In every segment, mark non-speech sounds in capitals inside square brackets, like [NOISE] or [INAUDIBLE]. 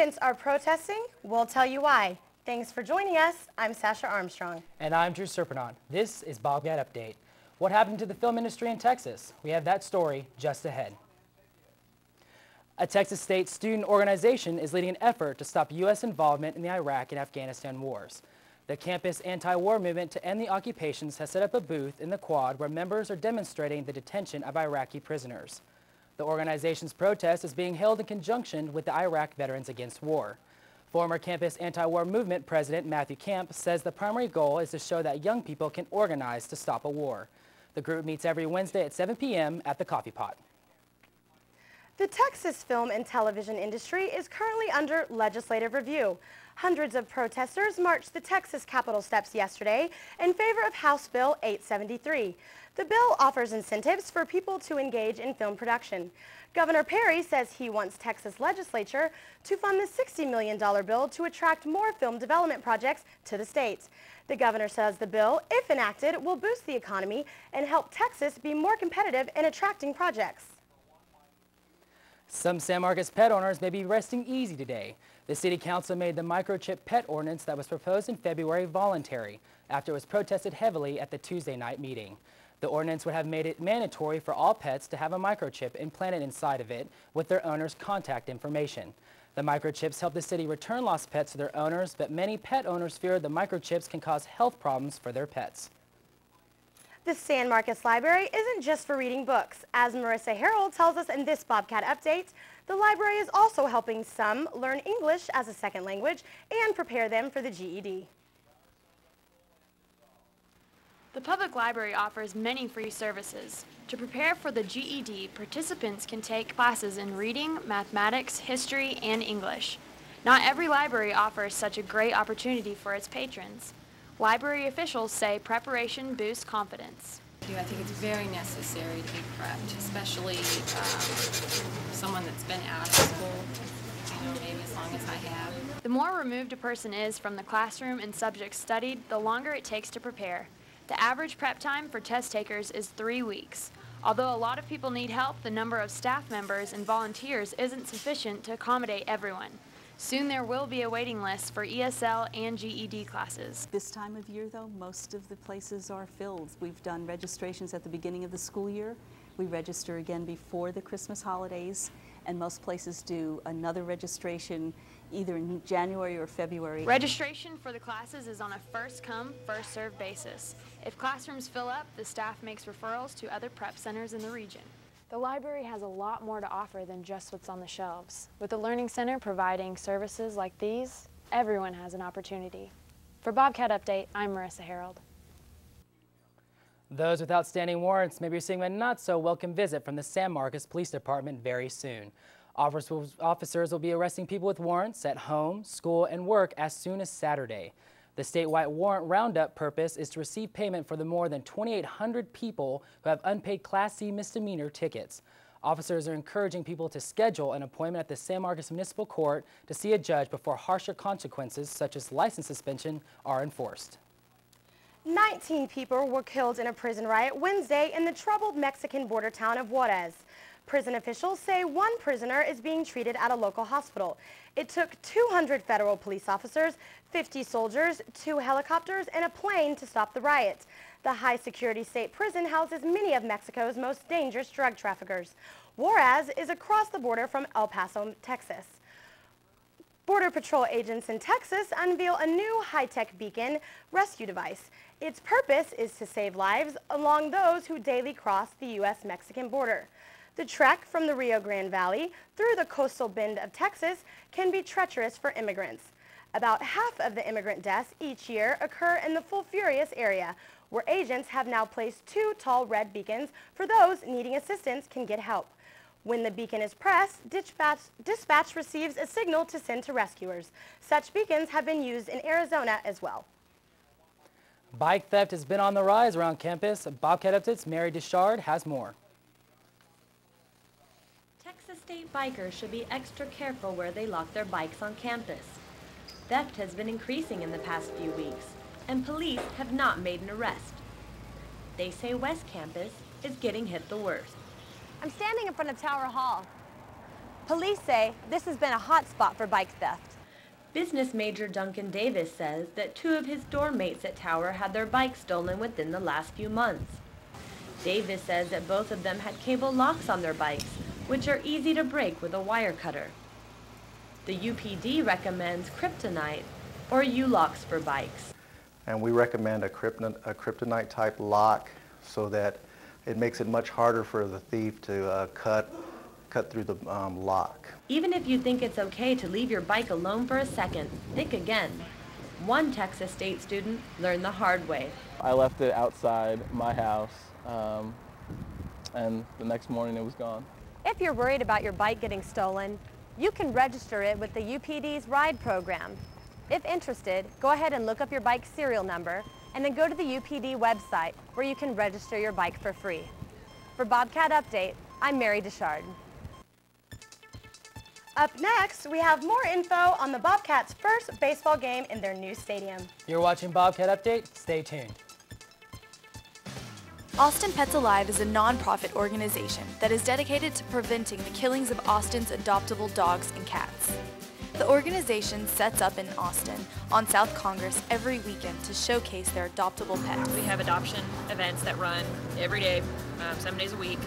Students are protesting. We'll tell you why. Thanks for joining us. I'm Sasha Armstrong. And I'm Drew Serpenant. This is Bobcat Update. What happened to the film industry in Texas? We have that story just ahead. A Texas state student organization is leading an effort to stop U.S. involvement in the Iraq and Afghanistan wars. The campus anti-war movement to end the occupations has set up a booth in the quad where members are demonstrating the detention of Iraqi prisoners. The organization's protest is being held in conjunction with the Iraq Veterans Against War. Former campus anti-war movement president Matthew Camp says the primary goal is to show that young people can organize to stop a war. The group meets every Wednesday at 7 p.m. at the Coffee Pot. The Texas film and television industry is currently under legislative review. Hundreds of protesters marched the Texas Capitol steps yesterday in favor of House Bill 873. The bill offers incentives for people to engage in film production. Governor Perry says he wants Texas legislature to fund the $60 million bill to attract more film development projects to the state. The governor says the bill, if enacted, will boost the economy and help Texas be more competitive in attracting projects. Some San Marcos pet owners may be resting easy today. The City Council made the microchip pet ordinance that was proposed in February voluntary after it was protested heavily at the Tuesday night meeting. The ordinance would have made it mandatory for all pets to have a microchip implanted inside of it with their owner's contact information. The microchips help the city return lost pets to their owners, but many pet owners fear the microchips can cause health problems for their pets. The San Marcos Library isn't just for reading books. As Marissa Harold tells us in this Bobcat update, the library is also helping some learn English as a second language and prepare them for the GED. The public library offers many free services. To prepare for the GED, participants can take classes in reading, mathematics, history, and English. Not every library offers such a great opportunity for its patrons. Library officials say preparation boosts confidence. I think it's very necessary to be prepped, especially um, someone that's been out of school, you know, maybe as long as I have. The more removed a person is from the classroom and subjects studied, the longer it takes to prepare. The average prep time for test takers is three weeks. Although a lot of people need help, the number of staff members and volunteers isn't sufficient to accommodate everyone. Soon there will be a waiting list for ESL and GED classes. This time of year, though, most of the places are filled. We've done registrations at the beginning of the school year. We register again before the Christmas holidays, and most places do another registration either in January or February. Registration for the classes is on a first come, first served basis. If classrooms fill up, the staff makes referrals to other prep centers in the region. The library has a lot more to offer than just what's on the shelves. With the Learning Center providing services like these, everyone has an opportunity. For Bobcat Update, I'm Marissa Harold. Those with outstanding warrants may be receiving a not so welcome visit from the San Marcos Police Department very soon. Officers will be arresting people with warrants at home, school, and work as soon as Saturday. The statewide warrant roundup purpose is to receive payment for the more than 2,800 people who have unpaid Class C misdemeanor tickets. Officers are encouraging people to schedule an appointment at the San Marcos Municipal Court to see a judge before harsher consequences such as license suspension are enforced. 19 people were killed in a prison riot Wednesday in the troubled Mexican border town of Juarez. Prison officials say one prisoner is being treated at a local hospital. It took 200 federal police officers, 50 soldiers, two helicopters, and a plane to stop the riot. The high-security state prison houses many of Mexico's most dangerous drug traffickers. Juarez is across the border from El Paso, Texas. Border Patrol agents in Texas unveil a new high-tech beacon rescue device. Its purpose is to save lives along those who daily cross the U.S.-Mexican border. The trek from the Rio Grande Valley through the coastal bend of Texas can be treacherous for immigrants. About half of the immigrant deaths each year occur in the Falfurrias area, where agents have now placed two tall red beacons for those needing assistance can get help. When the beacon is pressed, dispatch, dispatch receives a signal to send to rescuers. Such beacons have been used in Arizona as well. Bike theft has been on the rise around campus. Bobcat Updates Mary Deschard has more. State bikers should be extra careful where they lock their bikes on campus. Theft has been increasing in the past few weeks, and police have not made an arrest. They say West Campus is getting hit the worst. I'm standing in front of Tower Hall. Police say this has been a hot spot for bike theft. Business major Duncan Davis says that two of his dorm mates at Tower had their bikes stolen within the last few months. Davis says that both of them had cable locks on their bikes, which are easy to break with a wire cutter. The UPD recommends kryptonite or U-locks for bikes. And we recommend a, krypton, a kryptonite type lock so that it makes it much harder for the thief to uh, cut cut through the um, lock. Even if you think it's okay to leave your bike alone for a second, think again. One Texas State student learned the hard way. I left it outside my house um, and the next morning it was gone. If you're worried about your bike getting stolen, you can register it with the UPD's RIDE program. If interested, go ahead and look up your bike serial number and then go to the UPD website where you can register your bike for free. For Bobcat Update, I'm Mary Deshard. Up next, we have more info on the Bobcats' first baseball game in their new stadium. You're watching Bobcat Update. Stay tuned. Austin Pets Alive is a nonprofit organization that is dedicated to preventing the killings of Austin's adoptable dogs and cats. The organization sets up in Austin on South Congress every weekend to showcase their adoptable pets. We have adoption events that run every day, um, seven days a week.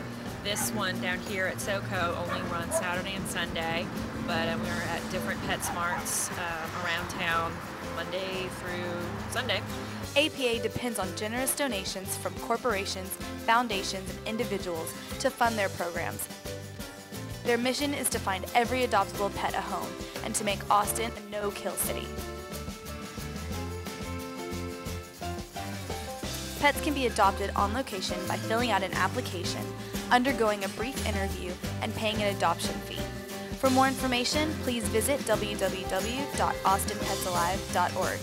This one down here at SoCo only runs Saturday and Sunday, but um, we're at different PetSmarts um, around town Monday through Sunday. APA depends on generous donations from corporations, foundations, and individuals to fund their programs. Their mission is to find every adoptable pet a home and to make Austin a no-kill city. Pets can be adopted on location by filling out an application, undergoing a brief interview, and paying an adoption fee. For more information, please visit www.austinpetsalive.org.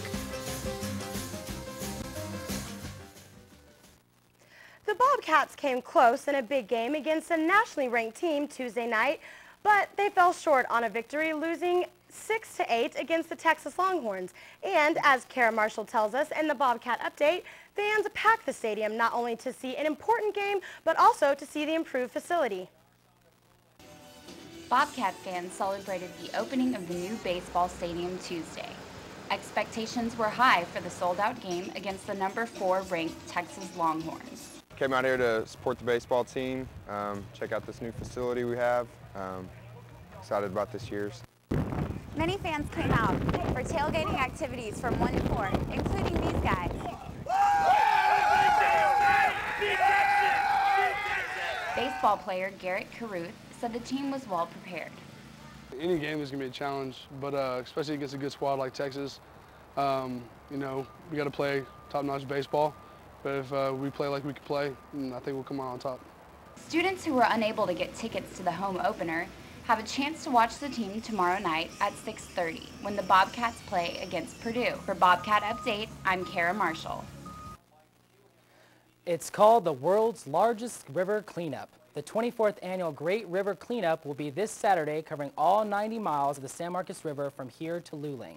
The Bobcats came close in a big game against a nationally ranked team Tuesday night, but they fell short on a victory, losing 6 to 8 against the Texas Longhorns. And as Kara Marshall tells us in the Bobcat update, fans packed the stadium not only to see an important game, but also to see the improved facility. Bobcat fans celebrated the opening of the new baseball stadium Tuesday. Expectations were high for the sold-out game against the number four ranked Texas Longhorns. Came out here to support the baseball team, um, check out this new facility we have. Um, excited about this year's. Many fans came out for tailgating activities from 1 to 4, including these guys. Baseball player Garrett Caruth said the team was well prepared. Any game is going to be a challenge, but uh, especially against a good squad like Texas, um, you know, we got to play top-notch baseball. But if uh, we play like we can play, I think we'll come out on top. Students who were unable to get tickets to the home opener have a chance to watch the team tomorrow night at 6.30 when the Bobcats play against Purdue. For Bobcat Update, I'm Kara Marshall. It's called the world's largest river cleanup. The 24th annual Great River Cleanup will be this Saturday covering all 90 miles of the San Marcos River from here to Luling.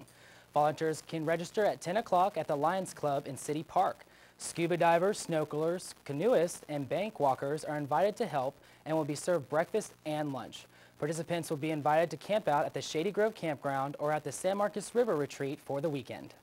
Volunteers can register at 10 o'clock at the Lions Club in City Park. Scuba divers, snorkelers, canoeists, and bank walkers are invited to help and will be served breakfast and lunch. Participants will be invited to camp out at the Shady Grove Campground or at the San Marcos River Retreat for the weekend.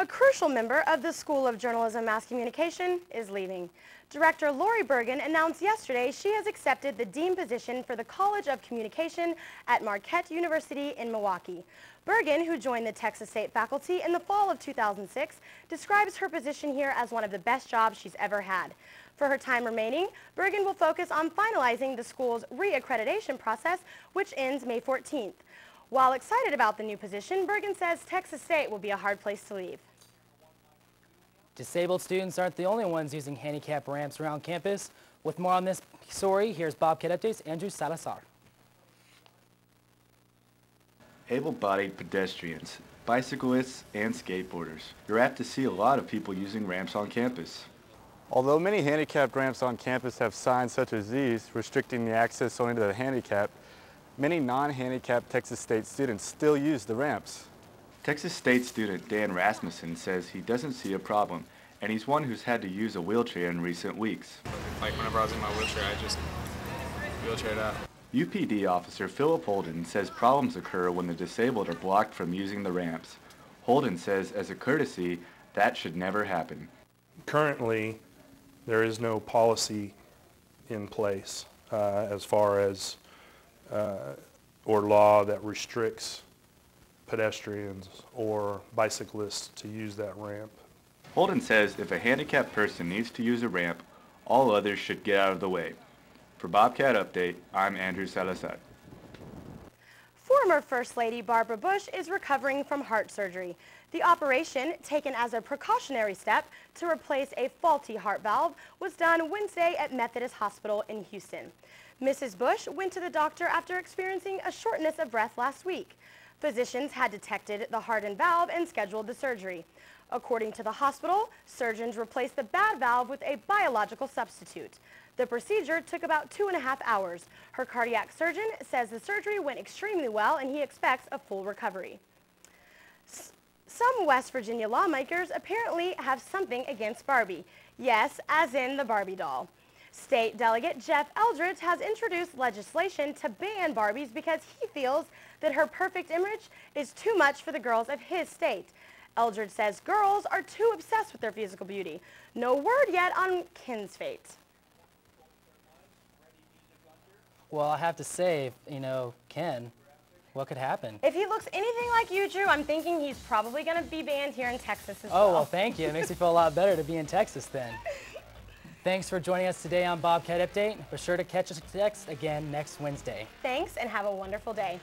A crucial member of the School of Journalism Mass Communication is leaving. Director Lori Bergen announced yesterday she has accepted the dean position for the College of Communication at Marquette University in Milwaukee. Bergen, who joined the Texas State faculty in the fall of 2006, describes her position here as one of the best jobs she's ever had. For her time remaining, Bergen will focus on finalizing the school's re-accreditation process, which ends May 14th. While excited about the new position, Bergen says Texas State will be a hard place to leave. Disabled students aren't the only ones using handicap ramps around campus. With more on this story, here's Bobcat Update's Andrew Salazar. Able-bodied pedestrians, bicyclists, and skateboarders. You're apt to see a lot of people using ramps on campus. Although many handicapped ramps on campus have signs such as these restricting the access only to the handicapped, many non-handicapped Texas State students still use the ramps. Texas State student Dan Rasmussen says he doesn't see a problem, and he's one who's had to use a wheelchair in recent weeks. Like whenever I was in my wheelchair, I just wheelchaired out. UPD officer Philip Holden says problems occur when the disabled are blocked from using the ramps. Holden says as a courtesy, that should never happen. Currently, there is no policy in place uh, as far as uh, or law that restricts pedestrians or bicyclists to use that ramp. Holden says if a handicapped person needs to use a ramp, all others should get out of the way. For Bobcat Update, I'm Andrew Salazar. Former First Lady Barbara Bush is recovering from heart surgery. The operation, taken as a precautionary step to replace a faulty heart valve, was done Wednesday at Methodist Hospital in Houston. Mrs. Bush went to the doctor after experiencing a shortness of breath last week. Physicians had detected the hardened valve and scheduled the surgery. According to the hospital, surgeons replaced the bad valve with a biological substitute. The procedure took about two and a half hours. Her cardiac surgeon says the surgery went extremely well and he expects a full recovery. S some West Virginia lawmakers apparently have something against Barbie. Yes, as in the Barbie doll. State Delegate Jeff Eldridge has introduced legislation to ban Barbies because he feels that her perfect image is too much for the girls of his state. Eldridge says girls are too obsessed with their physical beauty. No word yet on Ken's fate. Well, I have to say, you know, Ken, what could happen? If he looks anything like you, Drew, I'm thinking he's probably going to be banned here in Texas as oh, well. Oh, well, thank you. It makes me [LAUGHS] feel a lot better to be in Texas then. [LAUGHS] Thanks for joining us today on Bobcat Update. Be sure to catch us next again next Wednesday. Thanks, and have a wonderful day.